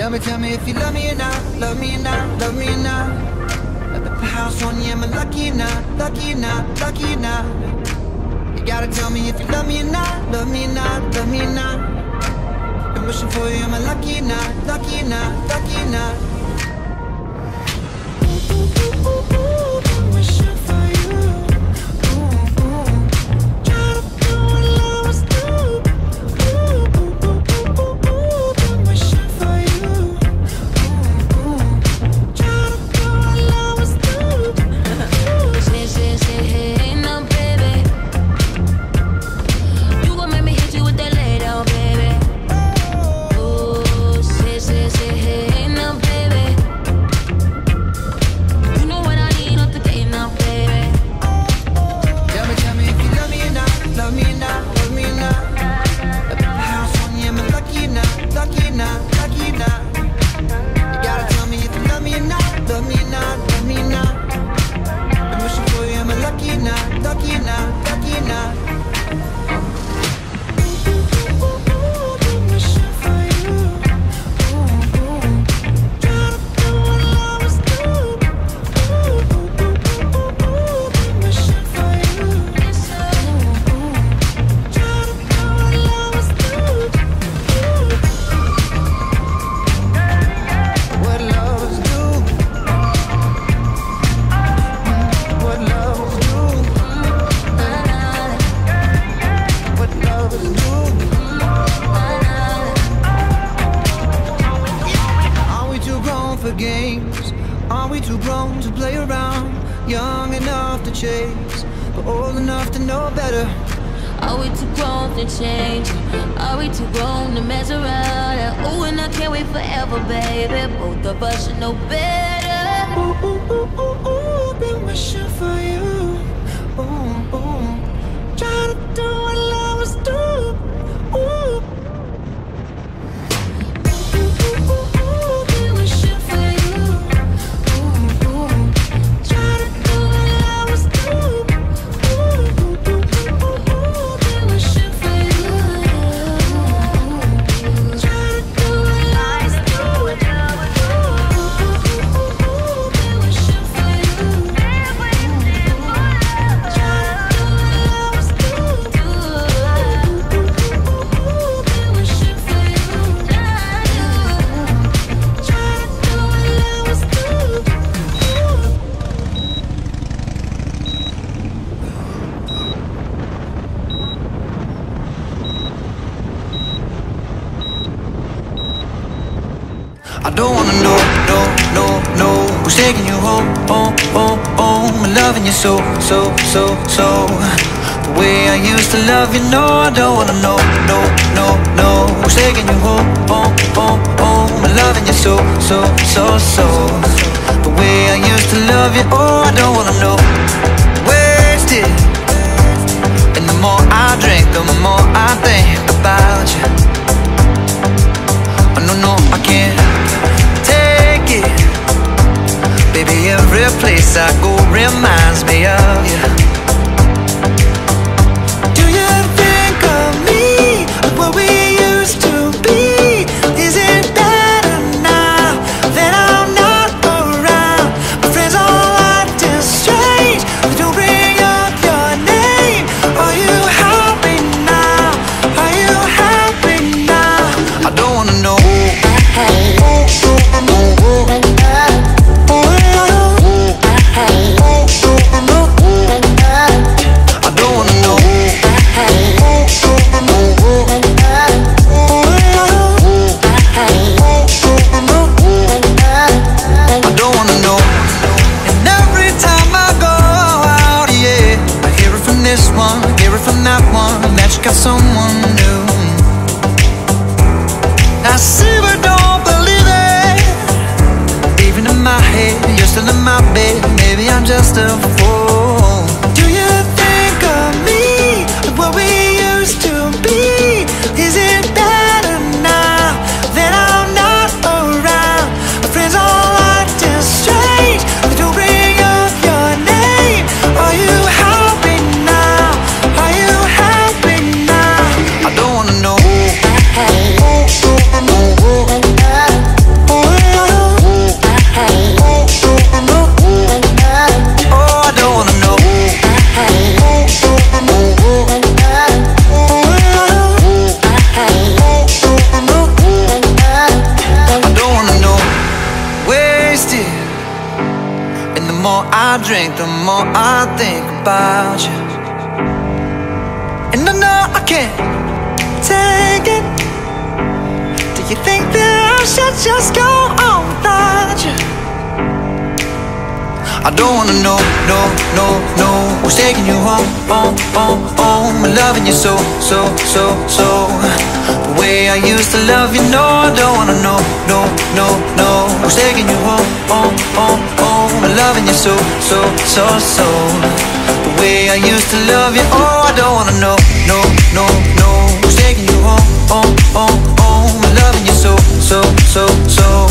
Tell me, tell me if you love me or not, love me or not, love me or not. At the house on you, am I lucky or not, lucky or not, lucky or not? You gotta tell me if you love me or not, love me or not, love me or not. Wishing for you, am I lucky or lucky or lucky or? Enough to know better. Are we too grown to change? Are we too grown to mess around? Ooh, and I can't wait forever, baby. Both of us should know better. Ooh, ooh, ooh, ooh, ooh, been wishing for you. Don't wanna know, no, no, no Who's taking you home, home, home, home And loving you so, so, so, so. The way I used to love you, no I don't wanna know, no, no, no Who's taking you home, home, home, home And loving you so, so, so, so. The way I used to love you, oh I don't wanna know. Wasted. And the more I drink, the more I think about you I go reminds got someone new. I see but don't believe it. Even in my head, you're still in my bed. Maybe I'm just a fool. I drink, the more I think about you. And I know I can't take it. Do you think that I should just go on without you? I don't wanna know, no, no, no Who's taking you home, home, home, home I'm loving you so, so, so, so The way I used to love you, no I don't wanna know, no, no, no Who's taking you home, home, loving you so, so, so, so. The way I used to love you, oh I don't wanna know, no, no, no Who's taking you home, home, home, home? Loving you so, so, so, so